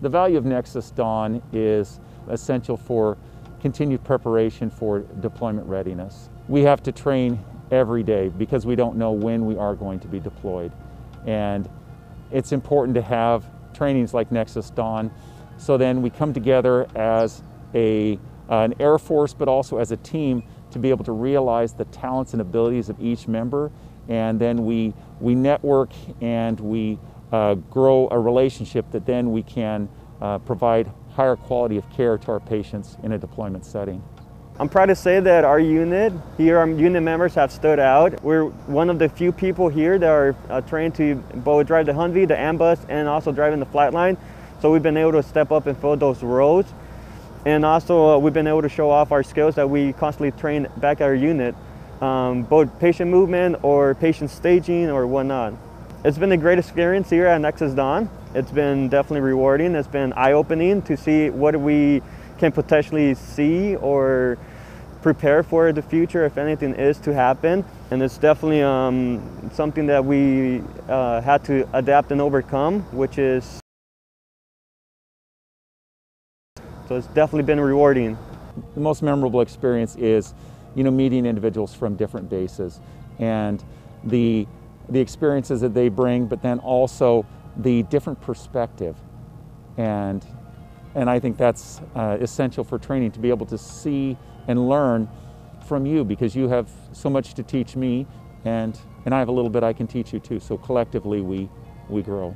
The value of Nexus Dawn is essential for continued preparation for deployment readiness. We have to train every day because we don't know when we are going to be deployed. And it's important to have trainings like Nexus Dawn so then we come together as a, uh, an Air Force but also as a team to be able to realize the talents and abilities of each member and then we, we network and we uh, grow a relationship that then we can uh, provide higher quality of care to our patients in a deployment setting. I'm proud to say that our unit, here our unit members have stood out. We're one of the few people here that are uh, trained to both drive the Humvee, the Ambus, and also driving the flatline. So we've been able to step up and fill those roles. And also uh, we've been able to show off our skills that we constantly train back at our unit, um, both patient movement or patient staging or whatnot. It's been a great experience here at Nexus Dawn. It's been definitely rewarding. It's been eye-opening to see what we can potentially see or prepare for the future if anything is to happen. And it's definitely um, something that we uh, had to adapt and overcome, which is so it's definitely been rewarding. The most memorable experience is, you know, meeting individuals from different bases and the the experiences that they bring, but then also the different perspective. And, and I think that's uh, essential for training to be able to see and learn from you because you have so much to teach me and, and I have a little bit I can teach you too. So collectively we, we grow.